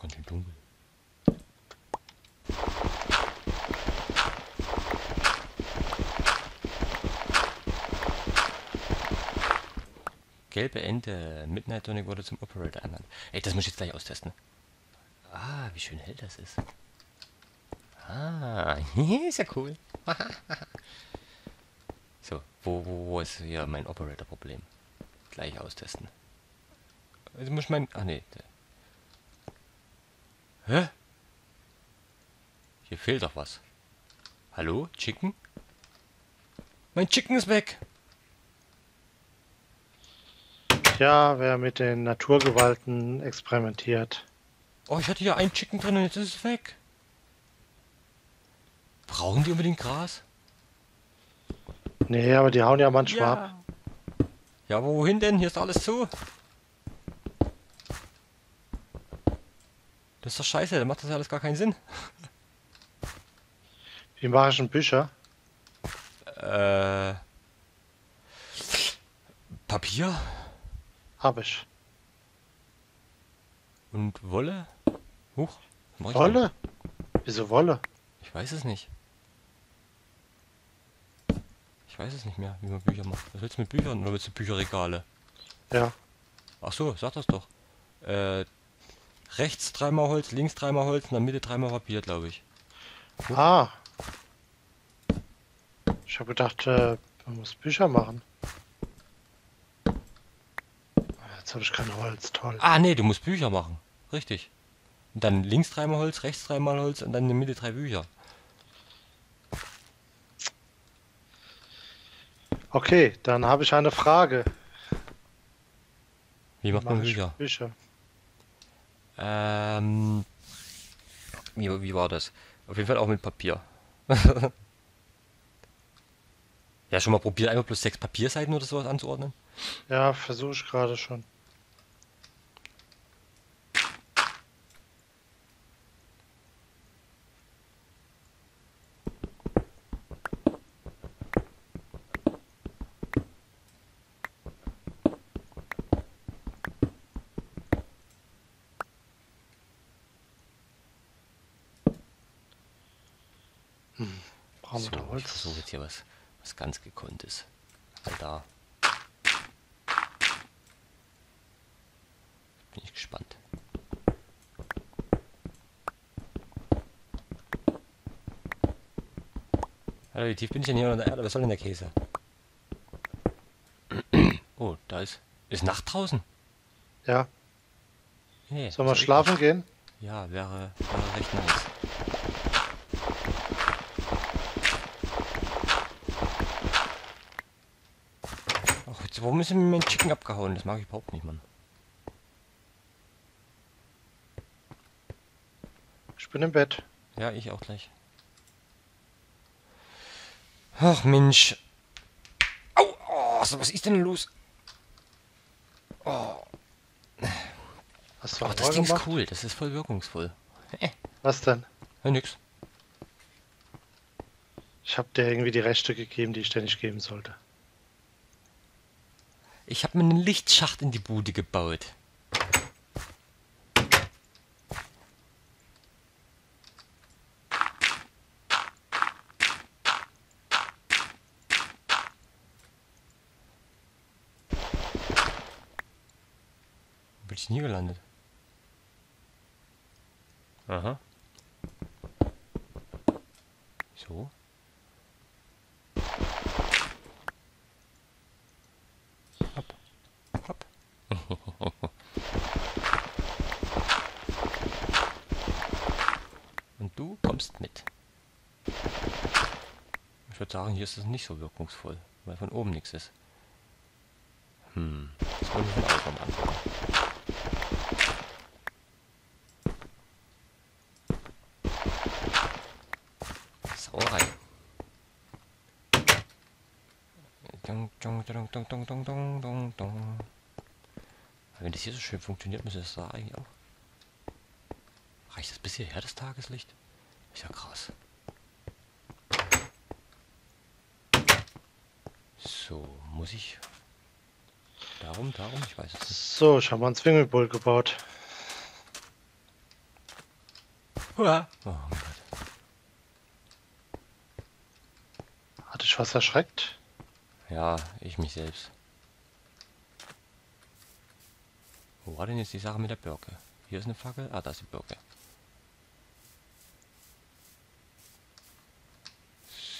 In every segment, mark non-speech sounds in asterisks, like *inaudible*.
Ganz schön dunkel. Gelbe Ente. Midnight Tonic wurde zum Operator ernannt. Ey, das muss ich jetzt gleich austesten. Ah, wie schön hell das ist. Ah, *laughs* ist ja cool. *laughs* so, wo, wo, wo ist hier mein Operator-Problem? Gleich austesten. Also muss ich mein... Ach nee. Hä? Hier fehlt doch was. Hallo? Chicken? Mein Chicken ist weg! Ja, wer mit den Naturgewalten experimentiert. Oh, ich hatte hier ein Chicken drin und jetzt ist es weg. Brauchen die unbedingt Gras? Nee, aber die hauen ja manchmal ab. Ja, aber wohin denn? Hier ist alles zu. Das ist doch scheiße, dann macht das ja alles gar keinen Sinn. Wie mache ich einen Bücher? Äh. Papier Hab ich. und Wolle? Huch. Wolle? Wieso Wolle? Ich weiß es nicht. Ich weiß es nicht mehr, wie man Bücher macht. Was willst du mit Büchern oder willst du Bücherregale? Ja. Ach so, sag das doch. Äh, rechts dreimal Holz, links dreimal Holz, in der Mitte dreimal Papier, glaube ich. Ah. Ich habe gedacht, äh, man muss Bücher machen. Jetzt habe ich kein Holz, toll. Ah, nee, du musst Bücher machen. Richtig. Und dann links dreimal Holz, rechts dreimal Holz und dann in der Mitte drei Bücher. Okay, dann habe ich eine Frage. Wie macht man Bücher? Bücher. Ähm, wie, wie war das? Auf jeden Fall auch mit Papier. *laughs* ja, schon mal probiert, einfach plus sechs Papierseiten oder sowas anzuordnen? Ja, versuche ich gerade schon. Hm, brauchen wir So, da ich Holz? versuche jetzt hier was, ganz gekonntes. Alter. Bin ich gespannt. Alter, wie tief bin ich denn hier unter der Erde? Was soll denn der Käse? *clears throat* Oh, da ist. Ist Nacht draußen? Ja, Nee, sollen wir schlafen gehen? Ja, wäre, wäre recht nice. Jetzt, warum ist denn mein Chicken abgehauen? Das mag ich überhaupt nicht, Mann. Ich bin im Bett. Ja, ich auch gleich. Ach Mensch. Au, oh, so, was ist denn los? Hast du Ach, das Ding ist gemacht? cool, das ist voll wirkungsvoll. Äh, *laughs* Was denn? ja, nix. Ich habe dir irgendwie die Rechte gegeben, die ich dir nicht geben sollte. Ich habe mir einen Lichtschacht in die Bude gebaut. Wo bin ich denn hier gelandet? Aha. So. würde sagen, hier ist es nicht so wirkungsvoll, weil von oben nichts ist. Hm, das kann ich mit Aufwand anfangen. Dong. Wenn das hier so schön funktioniert, müsste das da eigentlich auch. Reicht das bis hierher, das Tageslicht? Ist ja krass. So, muss ich. Darum, darum? Ich weiß es nicht. So, ich habe mal ein Swimmingpool gebaut. Uah. Oh mein Gott. Hat dich was erschreckt? Ja, ich mich selbst. Wo war denn jetzt die Sache mit der Birke? Hier ist eine Fackel. Ah, da ist die Birke.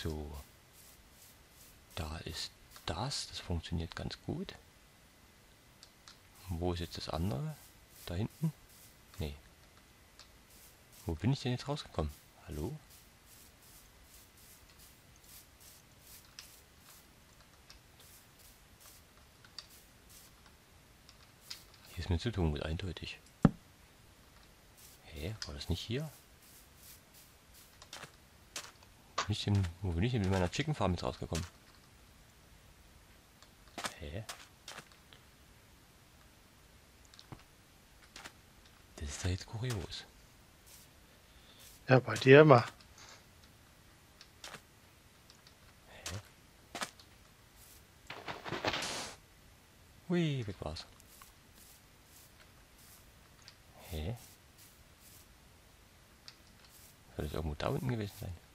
So. Da ist das. Das funktioniert ganz gut. Wo ist jetzt das andere? Da hinten? Nee. Wo bin ich denn jetzt rausgekommen? Hallo? Hier ist mir zu dunkel, eindeutig. Hä? War das nicht hier? Nicht in, wo bin ich denn mit meiner Chicken Farm jetzt rausgekommen? Hä? Das ist da jetzt kurios. Ja, bei dir immer. Hui, weg war's. Hä? Soll das irgendwo da unten gewesen sein?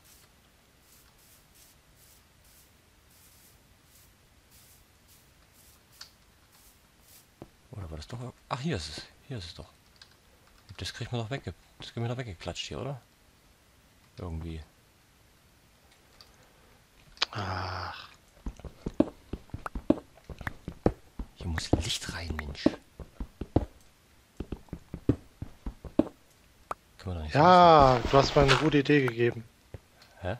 Das doch... Ach, hier ist es. Hier ist es doch. Das kriegt man doch wegge... Das kriegt man doch weggeklatscht hier, oder? Irgendwie. Ach, Hier muss Licht rein, Mensch. Nicht so ja, du hast mir eine gute Idee gegeben. Hä?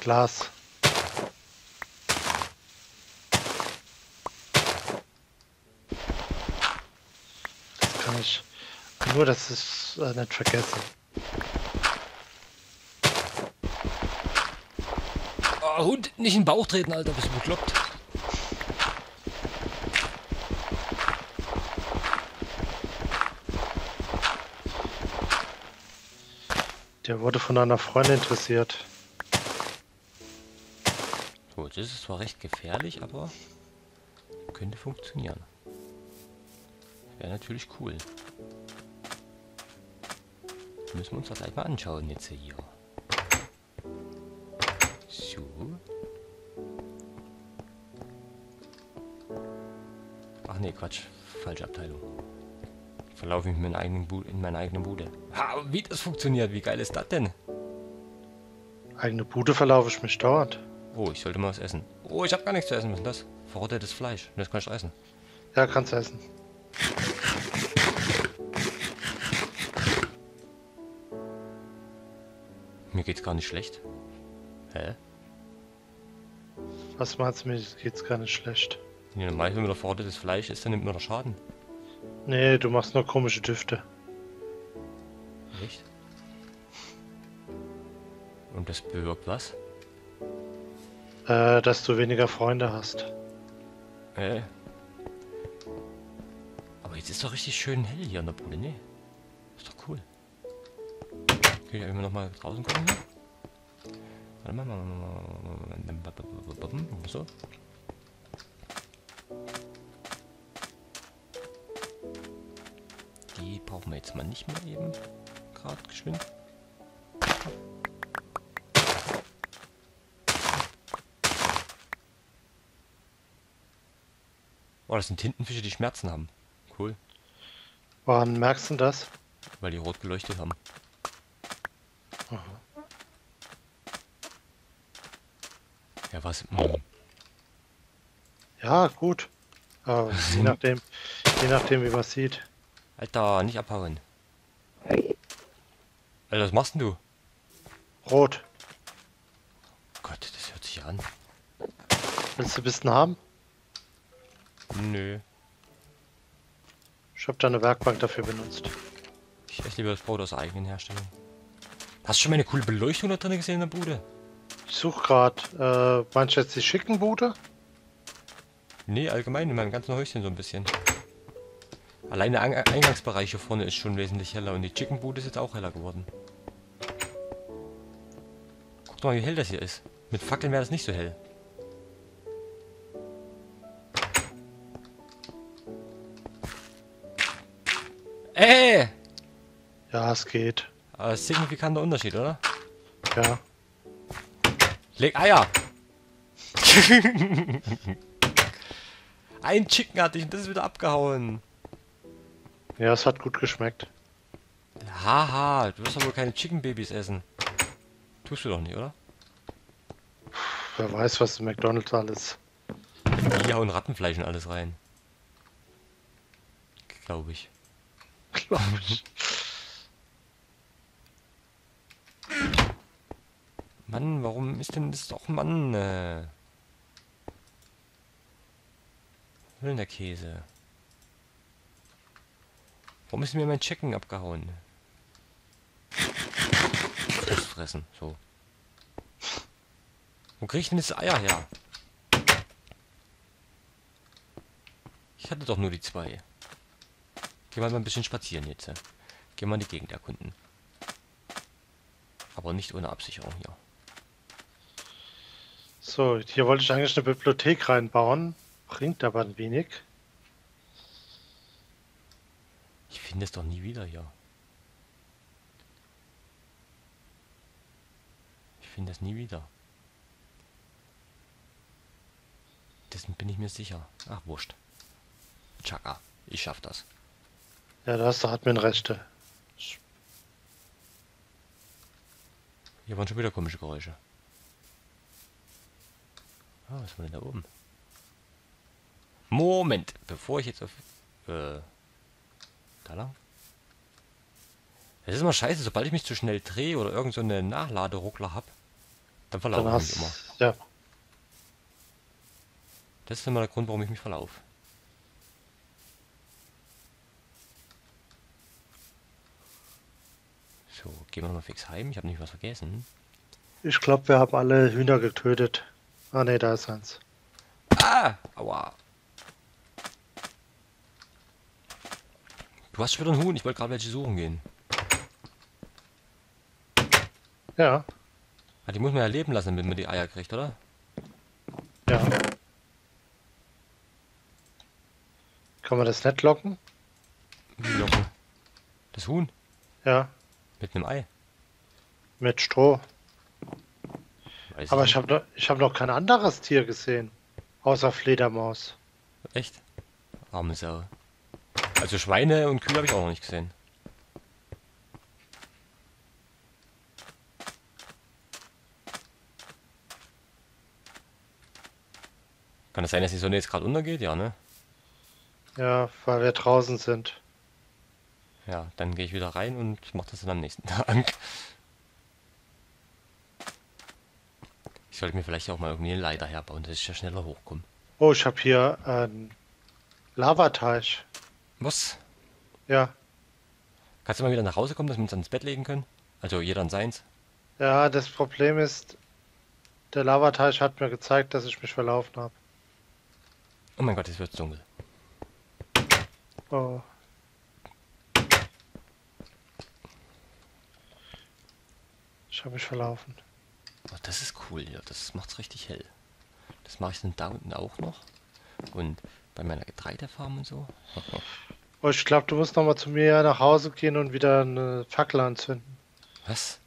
Glas. Kann ich. Nur, dass ich es äh, nicht vergesse. Oh, Hund, nicht in den Bauch treten, Alter, bist du bekloppt? Der wurde von einer Freundin interessiert. So, das ist zwar recht gefährlich, aber könnte funktionieren. Wäre natürlich cool. Müssen wir uns das gleich mal anschauen jetzt hier. So. Ach nee, Quatsch. Falsche Abteilung. Verlaufe ich in, meinen eigenen Bu in meiner eigenen Bude. Ha, wie das funktioniert, wie geil ist das denn? Eigene Bude verlaufe ich mich dauernd. Oh, ich sollte mal was essen. Oh, ich habe gar nichts zu essen. Was ist das? Verrottetes Fleisch. Das kann ich essen. Ja, kannst essen. Geht's gar nicht schlecht. Hä? Was meinst du, mir geht's gar nicht schlecht. Ja, normal, wenn man verrottetes Fleisch isst, dann nimmt man doch Schaden. Nee, du machst nur komische Düfte. Echt? Und das bewirkt was? Äh, dass du weniger Freunde hast. Äh. Aber jetzt ist doch richtig schön hell hier an der Bude, ne? Okay, ich noch mal draußen gucken. Warte mal, mal, mal, mal, mal, mal, mal, so. Die brauchen wir jetzt mal nicht mehr eben. Gerade geschwind. Oh, das sind Tintenfische, die Schmerzen haben. Cool. Woran merkst du das? Weil die rot geleuchtet haben. Ja, was? Hm. Ja, gut. Aber je *laughs* nachdem, je nachdem, wie man sieht. Alter, nicht abhauen. Alter, was machst denn du? Rot. Gott, das hört sich an. Willst du ein bisschen haben? Nö. Ich habe da eine Werkbank dafür benutzt. Ich esse lieber das Brot aus eigenen Herstellung. Hast du schon meine coole Beleuchtung da drin gesehen in der Bude? Ich suche gerade, äh, meinst du jetzt die schicken Bude? Nee, allgemein in meinem ganzen Häuschen so ein bisschen. Allein der Ang- Eingangsbereich hier vorne ist schon wesentlich heller und die Chickenbude ist jetzt auch heller geworden. Guck mal, wie hell das hier ist. Mit Fackeln wäre das nicht so hell. Ey! Ja, es geht. Aber signifikanter Unterschied, oder? Ja. Leg Eier! *laughs* Ein Chicken hatte ich und das ist wieder abgehauen. Ja, es hat gut geschmeckt. Haha, du wirst doch wohl keine Chicken Babys essen. Tust du doch nicht, oder? Wer weiß, was in McDonalds alles. Die hauen Rattenfleisch und alles rein. Glaube ich. Glaub ich. *laughs* Mann, warum ist denn das doch Mann? Äh... Will der Käse? Warum ist mir mein Chicken abgehauen? Fressen, so. Wo krieg ich denn jetzt Eier her? Ich hatte doch nur die zwei. Geh mal ein bisschen spazieren jetzt. Geh mal in die Gegend erkunden. Aber nicht ohne Absicherung hier. So, hier wollte ich eigentlich eine Bibliothek reinbauen. Bringt aber ein wenig. Ich finde es doch nie wieder hier. Ich finde es nie wieder. Dessen bin ich mir sicher. Ach, wurscht. Chaka, ich schaff das. Ja, da hast du Admin-Rechte. Hier waren schon wieder komische Geräusche. Ah, was war denn da oben? Moment, bevor ich jetzt auf... Äh, da lang? Es ist immer scheiße, sobald ich mich zu schnell drehe oder irgend so eine Nachladeruckler hab, dann verlaufe ich mich immer. ja, Das ist immer der Grund, warum ich mich verlaufe. So, gehen wir mal fix heim. Ich habe nicht was vergessen. ich glaube, wir haben alle Hühner getötet. Ah ne, da ist eins. Ah! Aua! Du hast schon wieder einen Huhn. Ich wollte gerade welche suchen gehen. Ja, Ah, die muss man ja leben lassen, damit man die Eier kriegt, oder? ja. Kann man das nicht locken? Wie locken? Das Huhn? Ja, Mit einem Ei? mit Stroh. Weiß Aber ich habe noch, ich hab noch kein anderes Tier gesehen. Außer Fledermaus. Echt? Arme Sau. Also Schweine und Kühe habe ich auch noch nicht gesehen. Kann es sein, dass die Sonne jetzt gerade untergeht? Ja, ne? Ja, weil wir draußen sind. Ja, dann gehe ich wieder rein und mache das dann am nächsten *laughs* Tag. Ich sollte mir vielleicht auch mal irgendwie eine Leiter herbauen, dass ich ja schneller hochkomme. Oh, ich habe hier einen Lavateich. Was? Ja, Kannst du mal wieder nach Hause kommen, dass wir uns ans Bett legen können? Also jeder an seins? ja, das Problem ist, der Lavateich hat mir gezeigt, dass ich mich verlaufen habe. Oh mein Gott, jetzt wird's dunkel. Oh. Ich habe mich verlaufen. Oh, das ist cool hier, das macht's richtig hell. Das mache ich dann da unten auch noch. Und bei meiner Getreidefarm und so. *laughs* Oh, ich glaube, du musst noch mal zu mir nach Hause gehen und wieder eine Fackel anzünden. Was?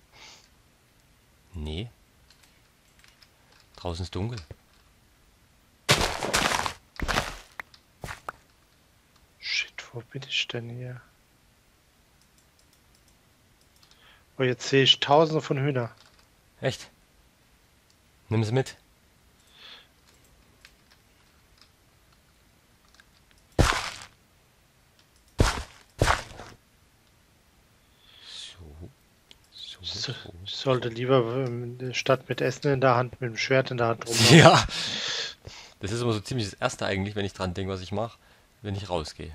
Nee. Draußen ist dunkel. Shit, wo bin ich denn hier? Oh, jetzt sehe ich tausende von Hühner. Echt? Nimm sie mit. So. Ich sollte lieber ähm, statt mit Essen in der Hand mit dem Schwert in der Hand rumlaufen. Ja. Das ist immer so ziemlich das Erste eigentlich, wenn ich dran denke, was ich mache, wenn ich rausgehe.